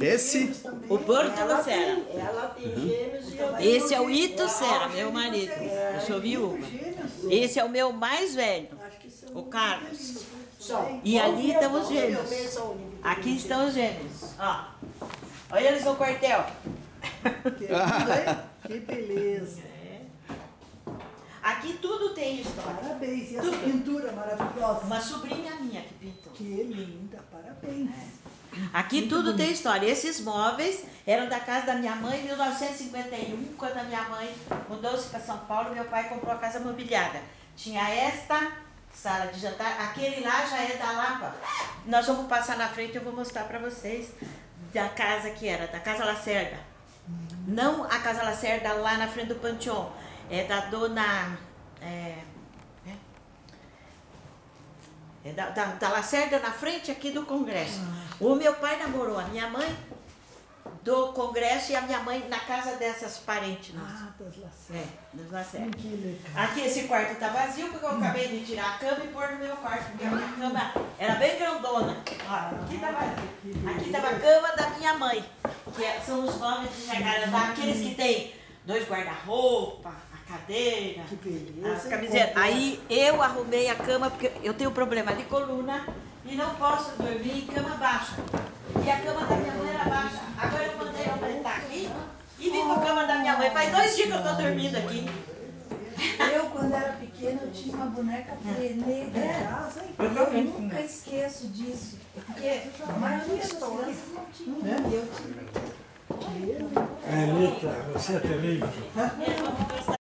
Esse? O Porto Ela Serra. tem, ela tem gêmeos e eu Esse é o Ito Serra, meu marido. Eu sou viúva. Esse é o meu mais velho, o Carlos. E ali estão os gêmeos. Aqui estão os gêmeos. Ó. Olha eles no quartel. Que beleza. Aqui tudo tem história. Parabéns. E essa Tudo. pintura maravilhosa. Uma sobrinha minha que pintou. Que linda, parabéns. Aqui tudo tem história. Esses móveis eram da casa da minha mãe em 1951, quando a minha mãe mudou-se para São Paulo, meu pai comprou a casa mobiliada. Tinha esta sala de jantar, aquele lá já é da Lapa. Nós vamos passar na frente, eu vou mostrar para vocês da casa que era, da Casa Lacerda. Não a Casa Lacerda lá na frente do Panteon, é da dona. É, é, é da, da, da Lacerda na frente aqui do Congresso. O meu pai namorou a minha mãe do Congresso e a minha mãe na casa dessas parentes nossas. Ah, das laças. É, das Lacerda. Legal. Aqui esse quarto tá vazio porque eu acabei de tirar a cama e pôr no meu quarto, porque a minha cama era bem grandona. Ó, aqui tá vazio. Aqui tava a cama da minha mãe, que é- são os móveis de jacarandá, aqueles que tem dois guarda-roupa, a cadeira, Que beleza. as camisetas. Aí eu arrumei a cama, porque eu tenho problema de coluna e não posso dormir em cama baixa. E a cama da minha mãe era baixa. Agora eu mandei aumentar aqui e vim com a cama da minha mãe. Faz dois dias que eu tô dormindo aqui. Eu, quando era pequena, eu tinha uma boneca negra em casa e eu nunca esqueço disso. Porque a maioria das crianças não tinham. E eu tive. Anitta, você também? Eu vou